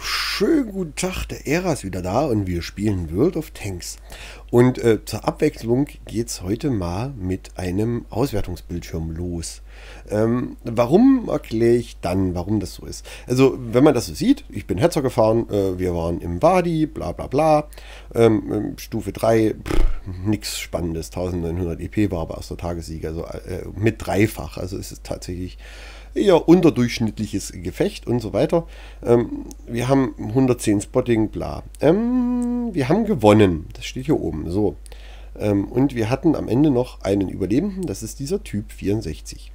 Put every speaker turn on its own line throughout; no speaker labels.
Schönen guten Tag, der Ära ist wieder da und wir spielen World of Tanks. Und äh, zur Abwechslung geht es heute mal mit einem Auswertungsbildschirm los. Ähm, warum erkläre ich dann, warum das so ist? Also, wenn man das so sieht, ich bin Hetzer gefahren, äh, wir waren im Wadi, bla bla bla, ähm, ähm Stufe 3, nichts Spannendes, 1900 EP war aber aus der Tagessieg, also äh, mit dreifach, also es ist tatsächlich eher unterdurchschnittliches Gefecht und so weiter. Ähm, wir haben 110 Spotting, bla. Ähm, wir haben gewonnen. Das steht hier oben. So. Ähm, und wir hatten am Ende noch einen Überlebenden. Das ist dieser Typ 64.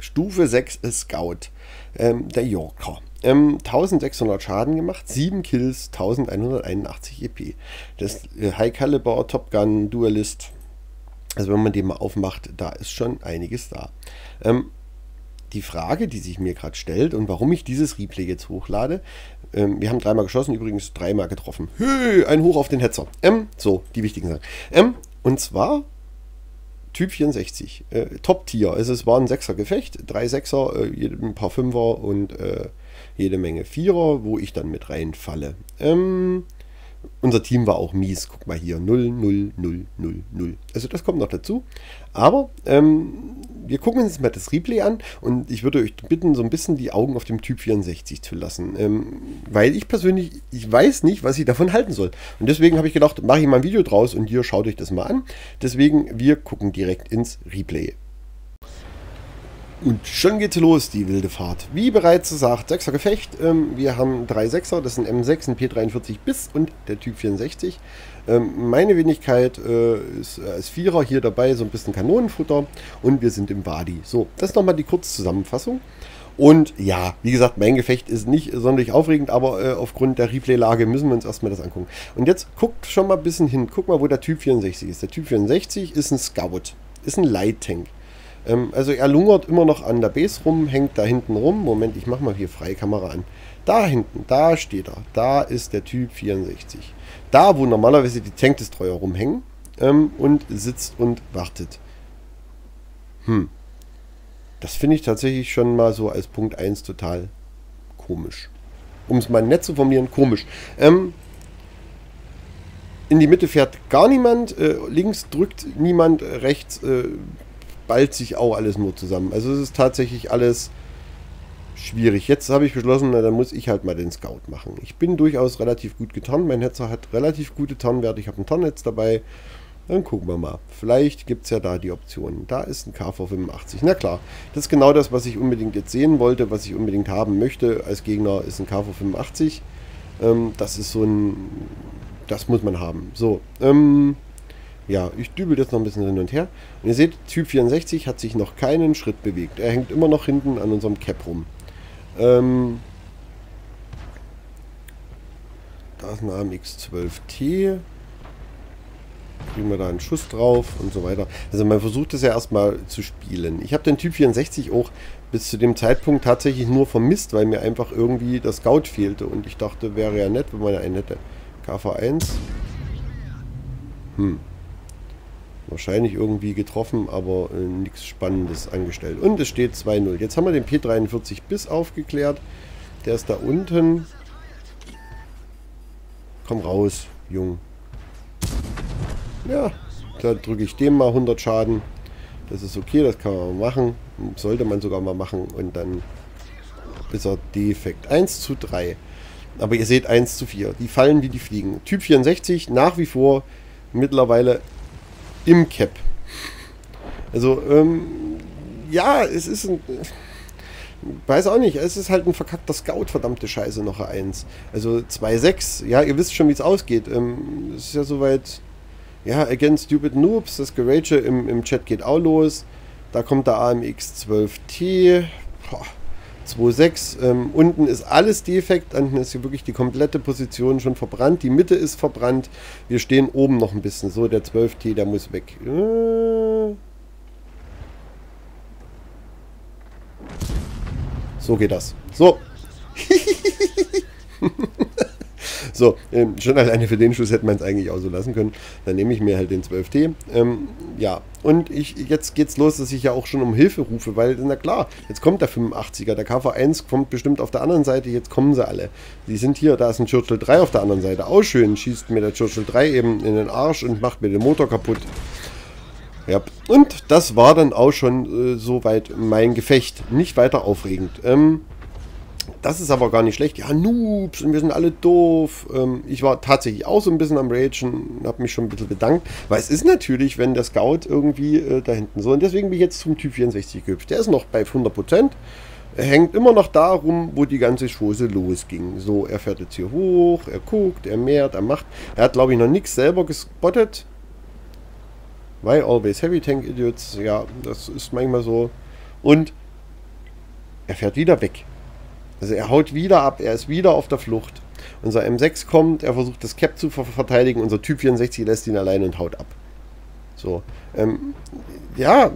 Stufe 6 Scout. Ähm, der Yorker. 1600 ähm, Schaden gemacht, 7 Kills, 1181 EP. Das äh, High Caliber Top Gun Duelist. Also wenn man den mal aufmacht, da ist schon einiges da. Ähm, die Frage, die sich mir gerade stellt und warum ich dieses Replay jetzt hochlade, ähm, wir haben dreimal geschossen, übrigens dreimal getroffen. Hey, ein Hoch auf den Hetzer. Ähm, so, die wichtigen Sachen. Ähm, und zwar Typ 64, äh, Top-Tier. Also es war ein Sechser-Gefecht, drei Sechser, äh, ein paar Fünfer und äh, jede Menge Vierer, wo ich dann mit reinfalle. Ähm, unser Team war auch mies. Guck mal hier, 0, 0, 0, 0, 0. Also das kommt noch dazu. Aber ähm, wir gucken uns mal das Replay an und ich würde euch bitten, so ein bisschen die Augen auf dem Typ 64 zu lassen. Ähm, weil ich persönlich, ich weiß nicht, was ich davon halten soll. Und deswegen habe ich gedacht, mache ich mal ein Video draus und ihr schaut euch das mal an. Deswegen, wir gucken direkt ins Replay. Und schon geht's los, die wilde Fahrt. Wie bereits gesagt, 6er Gefecht. Ähm, wir haben drei Sechser, das sind M6, ein P43 bis und der Typ 64. Ähm, meine Wenigkeit äh, ist als Vierer hier dabei, so ein bisschen Kanonenfutter. Und wir sind im Wadi. So, das ist nochmal die Kurzzusammenfassung. Und ja, wie gesagt, mein Gefecht ist nicht sonderlich aufregend, aber äh, aufgrund der Replay-Lage müssen wir uns erstmal das angucken. Und jetzt guckt schon mal ein bisschen hin. Guck mal, wo der Typ 64 ist. Der Typ 64 ist ein Scout, ist ein Light Tank. Ähm, also er lungert immer noch an der Base rum, hängt da hinten rum. Moment, ich mache mal hier freie Kamera an. Da hinten, da steht er. Da ist der Typ 64. Da, wo normalerweise die Tankdestroyer rumhängen ähm, und sitzt und wartet. Hm. Das finde ich tatsächlich schon mal so als Punkt 1 total komisch. Um es mal nett zu formulieren, komisch. Ähm, in die Mitte fährt gar niemand, äh, links drückt niemand, rechts äh, ballt sich auch alles nur zusammen. Also es ist tatsächlich alles schwierig. Jetzt habe ich beschlossen, na, dann muss ich halt mal den Scout machen. Ich bin durchaus relativ gut getarnt. Mein Hetzer hat relativ gute Tarnwerte. Ich habe ein Tarnnetz dabei. Dann gucken wir mal. Vielleicht gibt es ja da die Option. Da ist ein KV85. Na klar, das ist genau das, was ich unbedingt jetzt sehen wollte, was ich unbedingt haben möchte. Als Gegner ist ein KV85. Ähm, das ist so ein... Das muss man haben. So, ähm... Ja, ich dübel jetzt noch ein bisschen hin und her. Und ihr seht, Typ 64 hat sich noch keinen Schritt bewegt. Er hängt immer noch hinten an unserem Cap rum. Ähm, da ist ein AMX-12T. Kriegen wir da einen Schuss drauf und so weiter. Also man versucht es ja erstmal zu spielen. Ich habe den Typ 64 auch bis zu dem Zeitpunkt tatsächlich nur vermisst, weil mir einfach irgendwie das Scout fehlte. Und ich dachte, wäre ja nett, wenn man einen hätte. KV1. Hm wahrscheinlich irgendwie getroffen, aber äh, nichts Spannendes angestellt. Und es steht 2-0. Jetzt haben wir den P43 bis aufgeklärt. Der ist da unten. Komm raus, Jung. Ja, da drücke ich dem mal 100 Schaden. Das ist okay, das kann man machen. Sollte man sogar mal machen. Und dann ist er defekt. 1 zu 3. Aber ihr seht 1 zu 4. Die fallen wie die fliegen. Typ 64 nach wie vor mittlerweile im Cap. Also, ähm, ja, es ist ein. Weiß auch nicht, es ist halt ein verkackter Scout, verdammte Scheiße, noch eins. Also 2-6, ja, ihr wisst schon, wie es ausgeht. Ähm, es ist ja soweit, ja, Against Stupid Noobs, das Gerage im, im Chat geht auch los. Da kommt der AMX 12T. Boah 2,6. Ähm, unten ist alles defekt. Unten ist hier wirklich die komplette Position schon verbrannt. Die Mitte ist verbrannt. Wir stehen oben noch ein bisschen. So, der 12T, der muss weg. Äh. So geht das. So. So, ähm, schon alleine für den Schuss hätte man es eigentlich auch so lassen können. Dann nehme ich mir halt den 12T. Ähm, ja, und ich, jetzt geht's los, dass ich ja auch schon um Hilfe rufe, weil, na klar, jetzt kommt der 85er, der KV1 kommt bestimmt auf der anderen Seite, jetzt kommen sie alle. Die sind hier, da ist ein Churchill 3 auf der anderen Seite, auch schön, schießt mir der Churchill 3 eben in den Arsch und macht mir den Motor kaputt. Ja, und das war dann auch schon äh, soweit mein Gefecht. Nicht weiter aufregend. Ähm, das ist aber gar nicht schlecht. Ja, Noobs und wir sind alle doof. Ähm, ich war tatsächlich auch so ein bisschen am Ragen, habe mich schon ein bisschen bedankt. Weil es ist natürlich, wenn der Scout irgendwie äh, da hinten so. Und deswegen bin ich jetzt zum Typ 64 gehüpft. Der ist noch bei 100%. Er hängt immer noch da rum, wo die ganze Chose losging. So, er fährt jetzt hier hoch, er guckt, er mehrt, er macht. Er hat, glaube ich, noch nichts selber gespottet. Why always heavy tank idiots? Ja, das ist manchmal so. Und er fährt wieder weg. Also er haut wieder ab, er ist wieder auf der Flucht. Unser M6 kommt, er versucht das Cap zu verteidigen, unser Typ 64 lässt ihn allein und haut ab. So. Ähm, ja,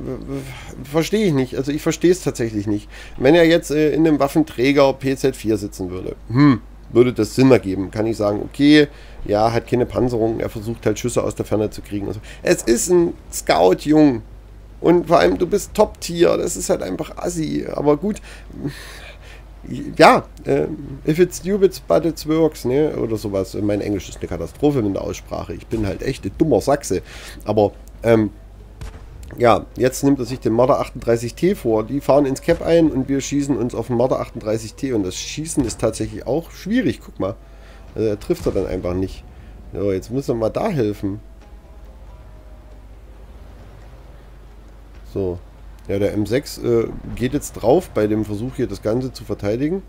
verstehe ich nicht. Also ich verstehe es tatsächlich nicht. Wenn er jetzt äh, in einem Waffenträger PZ4 sitzen würde, hm, würde das Sinn ergeben. Kann ich sagen, okay, ja, hat keine Panzerung, er versucht halt Schüsse aus der Ferne zu kriegen. Also, es ist ein Scout, Jung. Und vor allem, du bist Top-Tier, das ist halt einfach assi. Aber gut, ja, äh, if it's stupid, but it works, ne? Oder sowas. Mein Englisch ist eine Katastrophe mit der Aussprache. Ich bin halt echt ein dummer Sachse. Aber, ähm, ja, jetzt nimmt er sich den Marder 38T vor. Die fahren ins Cap ein und wir schießen uns auf den Marder 38T. Und das Schießen ist tatsächlich auch schwierig. Guck mal. Also er trifft er dann einfach nicht. So, jetzt muss er mal da helfen. So. Ja, der M6 äh, geht jetzt drauf bei dem Versuch hier das Ganze zu verteidigen.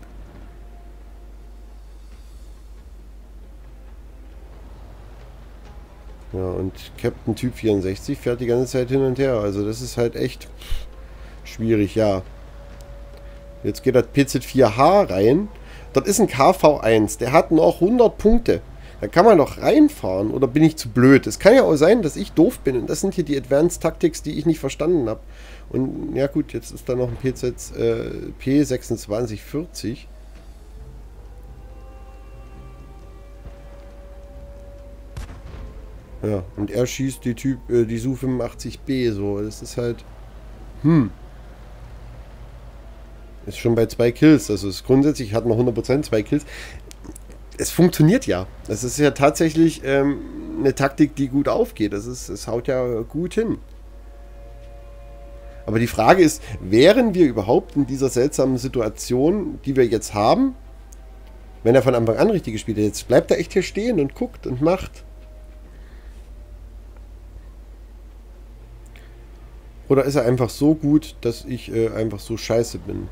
Ja, und Captain Typ 64 fährt die ganze Zeit hin und her. Also das ist halt echt schwierig, ja. Jetzt geht das PZ4H rein. Dort ist ein KV1, der hat noch 100 Punkte. Da kann man doch reinfahren oder bin ich zu blöd? Es kann ja auch sein, dass ich doof bin und das sind hier die Advanced Tactics, die ich nicht verstanden habe. Und ja gut, jetzt ist da noch ein PZ äh, P2640. Ja, und er schießt die Typ, äh, die Su-85B so. Das ist halt. Hm. Ist schon bei zwei Kills. Also ist grundsätzlich hat man 100% zwei Kills. Es funktioniert ja. Das ist ja tatsächlich ähm, eine Taktik, die gut aufgeht. Das ist, es haut ja gut hin. Aber die Frage ist, wären wir überhaupt in dieser seltsamen Situation, die wir jetzt haben, wenn er von Anfang an richtig gespielt hat? Jetzt bleibt er echt hier stehen und guckt und macht. Oder ist er einfach so gut, dass ich äh, einfach so scheiße bin?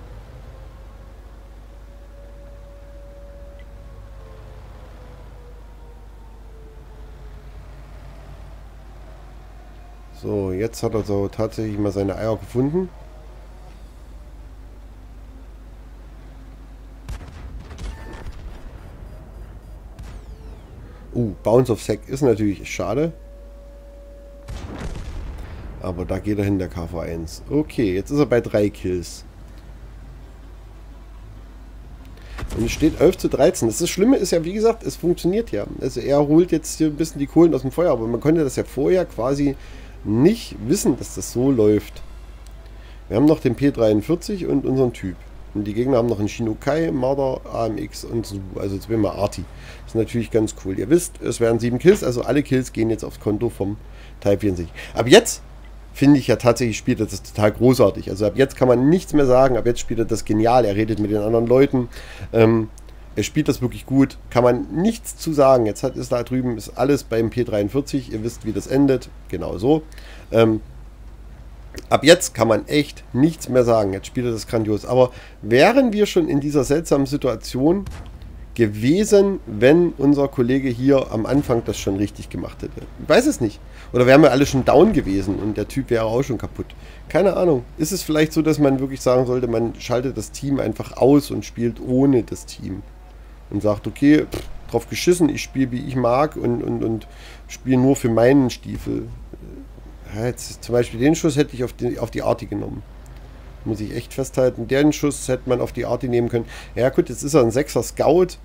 So, jetzt hat er so tatsächlich mal seine Eier gefunden. Uh, Bounce of Sack ist natürlich schade. Aber da geht er hin, der KV1. Okay, jetzt ist er bei drei Kills. Und es steht 11 zu 13. Das, Schlimme ist ja, wie gesagt, es funktioniert ja. Also er holt jetzt hier ein bisschen die Kohlen aus dem Feuer, aber man konnte das ja vorher quasi nicht wissen, dass das so läuft. Wir haben noch den P43 und unseren Typ. Und die Gegner haben noch einen Shinokai, Marder, AMX und so. Also zweimal Arti. Das ist natürlich ganz cool. Ihr wisst, es werden sieben Kills, also alle Kills gehen jetzt aufs Konto vom Type 64. Aber jetzt finde ich ja tatsächlich, spielt er das total großartig. Also ab jetzt kann man nichts mehr sagen, ab jetzt spielt er das genial. Er redet mit den anderen Leuten. Ähm, er spielt das wirklich gut, kann man nichts zu sagen. Jetzt hat, ist da drüben ist alles beim P43. Ihr wisst, wie das endet. Genau so. Ähm, ab jetzt kann man echt nichts mehr sagen. Jetzt spielt er das grandios. Aber wären wir schon in dieser seltsamen Situation gewesen, wenn unser Kollege hier am Anfang das schon richtig gemacht hätte? Ich weiß es nicht. Oder wären wir alle schon down gewesen und der Typ wäre auch schon kaputt? Keine Ahnung. Ist es vielleicht so, dass man wirklich sagen sollte, man schaltet das Team einfach aus und spielt ohne das Team? Und sagt, okay, pff, drauf geschissen, ich spiele wie ich mag und, und, und spiele nur für meinen Stiefel. Ja, jetzt, zum Beispiel den Schuss hätte ich auf die, auf die Arti genommen. Muss ich echt festhalten. Den Schuss hätte man auf die Arti nehmen können. Ja gut, jetzt ist er ein 6er Scout.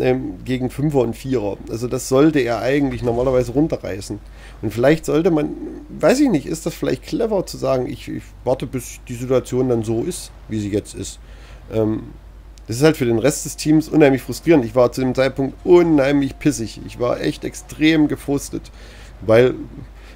ähm, gegen Fünfer und Vierer. Also das sollte er eigentlich normalerweise runterreißen. Und vielleicht sollte man, weiß ich nicht, ist das vielleicht clever zu sagen, ich, ich warte, bis die Situation dann so ist, wie sie jetzt ist. Ähm, das ist halt für den Rest des Teams unheimlich frustrierend. Ich war zu dem Zeitpunkt unheimlich pissig. Ich war echt extrem gefrustet, weil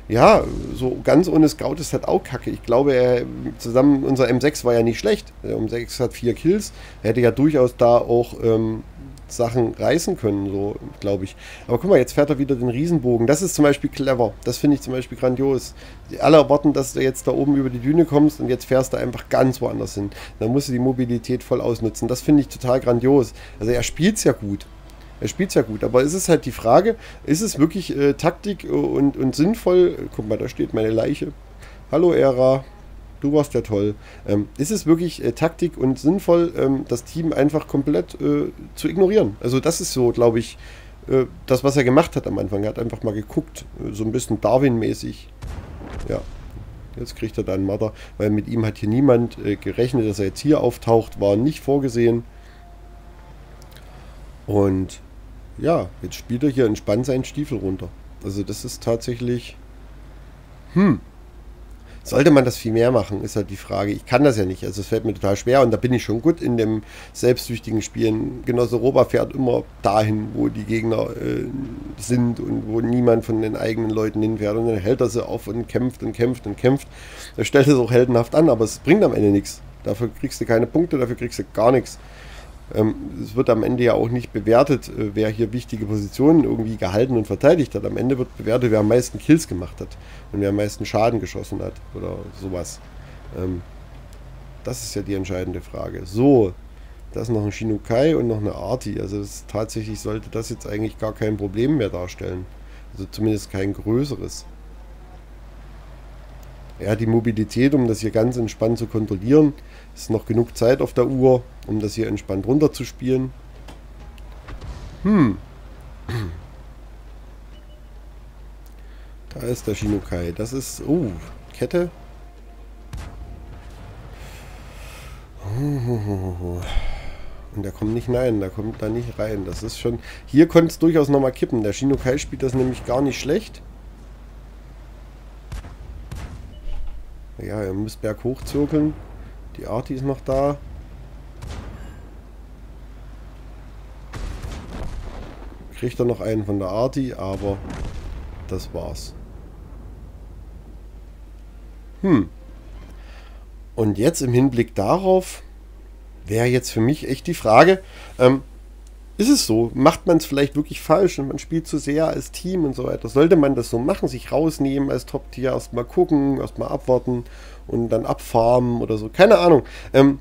ja, so ganz ohne Scout ist halt auch kacke. Ich glaube, er zusammen, unser M6 war ja nicht schlecht. Der M6 hat vier Kills. Er hätte ja durchaus da auch ähm, Sachen reißen können, so glaube ich. Aber guck mal, jetzt fährt er wieder den Riesenbogen. Das ist zum Beispiel clever. Das finde ich zum Beispiel grandios. Alle erwarten, dass du jetzt da oben über die Düne kommst und jetzt fährst du einfach ganz woanders hin. Dann musst du die Mobilität voll ausnutzen. Das finde ich total grandios. Also er spielt es ja gut. Er spielt es ja gut, aber es ist halt die Frage, ist es wirklich äh, Taktik und, und sinnvoll? Guck mal, da steht meine Leiche. Hallo Ära, du warst ja toll. Ähm, ist es wirklich äh, Taktik und sinnvoll, ähm, das Team einfach komplett äh, zu ignorieren? Also das ist so, glaube ich, äh, das, was er gemacht hat am Anfang. Er hat einfach mal geguckt, äh, so ein bisschen Darwin-mäßig. Ja, jetzt kriegt er dann Mother, weil mit ihm hat hier niemand äh, gerechnet, dass er jetzt hier auftaucht, war nicht vorgesehen. Und ja, jetzt spielt er hier entspannt seinen Stiefel runter. Also das ist tatsächlich... Hm, sollte man das viel mehr machen, ist halt die Frage. Ich kann das ja nicht. Also es fällt mir total schwer und da bin ich schon gut in dem selbstsüchtigen Spielen. Genosse Roba fährt immer dahin, wo die Gegner äh, sind und wo niemand von den eigenen Leuten hinfährt. Und dann hält er sie auf und kämpft und kämpft und kämpft. Er stellt es auch heldenhaft an, aber es bringt am Ende nichts. Dafür kriegst du keine Punkte, dafür kriegst du gar nichts. Ähm, es wird am Ende ja auch nicht bewertet, äh, wer hier wichtige Positionen irgendwie gehalten und verteidigt hat. Am Ende wird bewertet, wer am meisten Kills gemacht hat und wer am meisten Schaden geschossen hat oder sowas. Ähm, das ist ja die entscheidende Frage. So, da ist noch ein Shinukai und noch eine Arti. Also tatsächlich sollte das jetzt eigentlich gar kein Problem mehr darstellen. Also zumindest kein größeres. Er hat die Mobilität, um das hier ganz entspannt zu kontrollieren. Es ist noch genug Zeit auf der Uhr, um das hier entspannt runter zu spielen. Hm. Da ist der Shinukai. Das ist... Oh, Kette. Und der kommt nicht rein, der kommt da nicht rein. Das ist schon... Hier könnte es durchaus nochmal kippen. Der Shinukai spielt das nämlich gar nicht schlecht. Ja, ihr müsst berghoch zirkeln. Die Arti ist noch da. Kriegt er noch einen von der Arti, aber das war's. Hm. Und jetzt im Hinblick darauf wäre jetzt für mich echt die Frage, ähm, ist es so? Macht man es vielleicht wirklich falsch und man spielt zu sehr als Team und so weiter? Sollte man das so machen, sich rausnehmen als Top-Tier, erstmal gucken, erstmal abwarten und dann abfarmen oder so? Keine Ahnung. Ähm,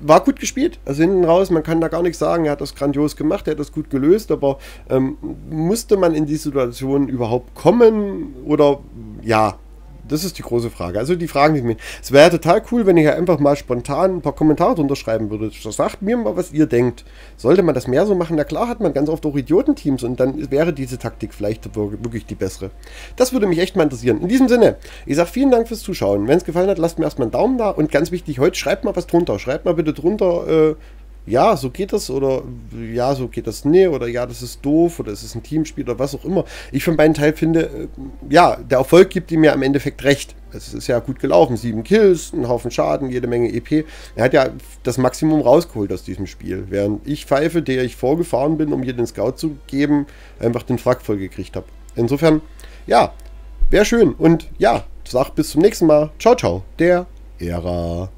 war gut gespielt, also hinten raus, man kann da gar nichts sagen, er hat das grandios gemacht, er hat das gut gelöst, aber ähm, musste man in die Situation überhaupt kommen oder ja, das ist die große Frage. Also die Fragen, die mir. Es wäre total cool, wenn ihr einfach mal spontan ein paar Kommentare drunter schreiben würdet. Sagt mir mal, was ihr denkt. Sollte man das mehr so machen? Na klar hat man ganz oft auch Idiotenteams und dann wäre diese Taktik vielleicht wirklich die bessere. Das würde mich echt mal interessieren. In diesem Sinne, ich sage vielen Dank fürs Zuschauen. Wenn es gefallen hat, lasst mir erstmal einen Daumen da und ganz wichtig, heute schreibt mal was drunter. Schreibt mal bitte drunter, äh, ja, so geht das oder ja, so geht das nee oder ja, das ist doof oder es ist ein Teamspiel oder was auch immer. Ich von beiden Teilen finde, äh, ja, der Erfolg gibt ihm ja im Endeffekt recht. Es ist ja gut gelaufen. Sieben Kills, ein Haufen Schaden, jede Menge EP. Er hat ja das Maximum rausgeholt aus diesem Spiel. Während ich pfeife, der ich vorgefahren bin, um hier den Scout zu geben, einfach den Frack voll gekriegt habe. Insofern, ja, wäre schön. Und ja, sag bis zum nächsten Mal. Ciao, ciao. Der Ära.